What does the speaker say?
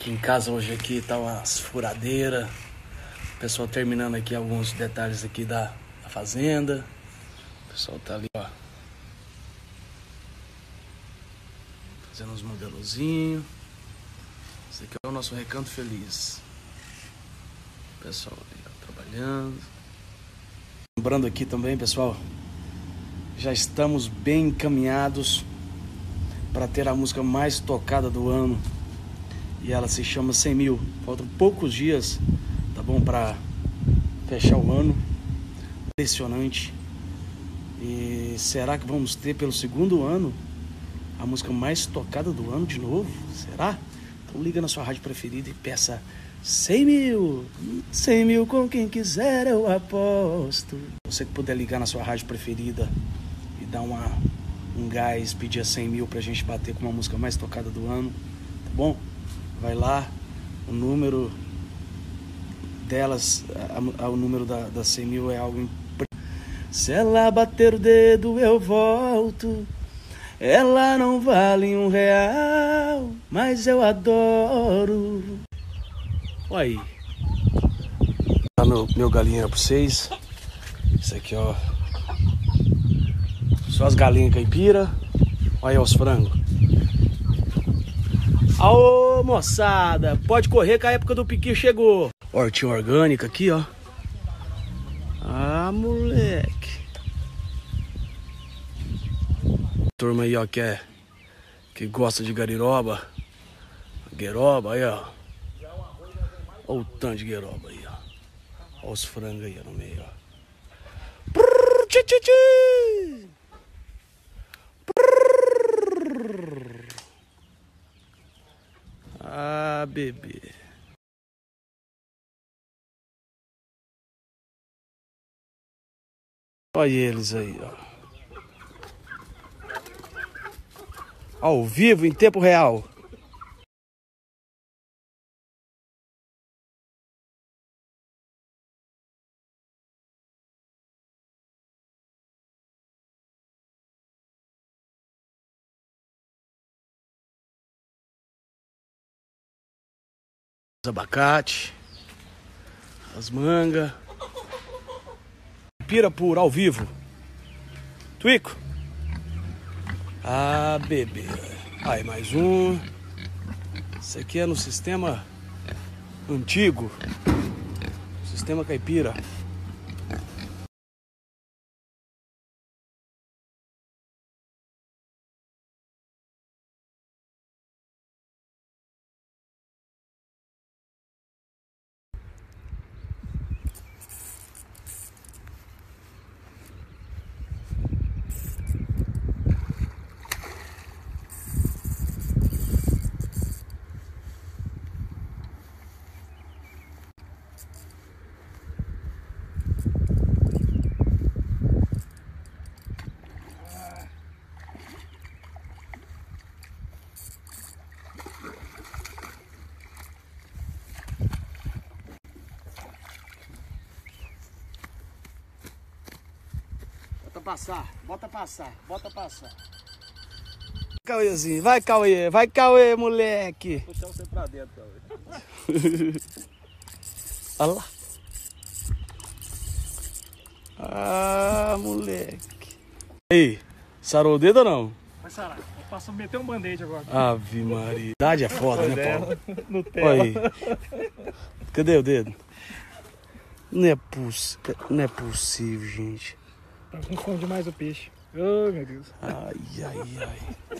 Aqui em casa hoje aqui tá umas furadeiras. O pessoal terminando aqui alguns detalhes aqui da, da fazenda. O pessoal tá ali, ó. Fazendo uns modelozinhos. Esse aqui é o nosso recanto feliz. O pessoal ali, ó, trabalhando. Lembrando aqui também, pessoal, já estamos bem encaminhados para ter a música mais tocada do ano e ela se chama 100 mil. Faltam poucos dias, tá bom, para fechar o ano. Impressionante. E será que vamos ter pelo segundo ano a música mais tocada do ano de novo? Será? Então liga na sua rádio preferida e peça 100 mil, 100 mil com quem quiser eu aposto. Você que puder ligar na sua rádio preferida e dar uma, um gás, pedir 100 mil pra gente bater com uma música mais tocada do ano, tá bom? Vai lá, o número delas, o número da, da 100 mil é algo. Se ela bater o dedo, eu volto. Ela não vale um real, mas eu adoro. Olha aí. Tá meu, meu galinha pra vocês. Isso aqui, ó. Só as galinhas caipira. Olha aí os frangos. Aô, moçada, pode correr que a época do piqui chegou. Hortinha orgânica aqui, ó. Ah, moleque. Turma aí, ó, que é que gosta de gariroba. Gueroba aí, ó. Olha o tanto de gueroba aí, ó. Olha os frangos aí no meio, ó. Prrr, tchi, tchi, tchi. Bebê. Olha eles aí, ó. Ao vivo, em tempo real. Abacate, as mangas, pira pura ao vivo. Twico. Ah, bebê. Aí mais um. Esse aqui é no sistema antigo. Sistema caipira. Bota passar, bota passar, bota passar. Cauêzinho, vai Cauê, vai Cauê, moleque. Puxar você pra dentro, Cauê. Olha lá. Ah, moleque. Aí, sarou o dedo ou não? Vai sarar. Eu passo meter um band-aid agora. Ave Maria. Idade é foda, né, Paulo? Nutella. Olha aí. Cadê o dedo? Não é, poss... não é possível, gente. Tá com fome demais o peixe. Oh, meu Deus. Ai, ai, ai.